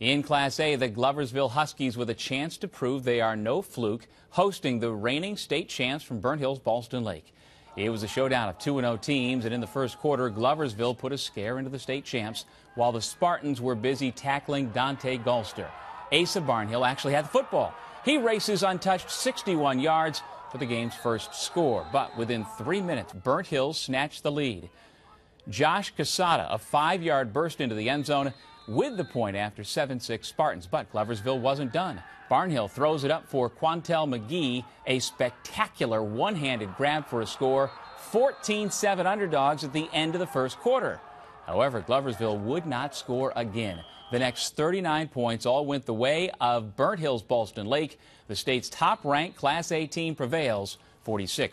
In Class A, the Gloversville Huskies with a chance to prove they are no fluke, hosting the reigning state champs from Burnt Hills Ballston Lake. It was a showdown of 2-0 teams, and in the first quarter, Gloversville put a scare into the state champs, while the Spartans were busy tackling Dante Gulster. Asa Barnhill actually had the football. He races untouched 61 yards for the game's first score, but within three minutes, Burnt Hills snatched the lead. Josh Casada, a five-yard burst into the end zone with the point after 7-6 Spartans, but Gloversville wasn't done. Barnhill throws it up for Quantel McGee, a spectacular one-handed grab for a score, 14-7 underdogs at the end of the first quarter. However, Gloversville would not score again. The next 39 points all went the way of Burnt Hills Ballston Lake. The state's top-ranked Class A team prevails 46.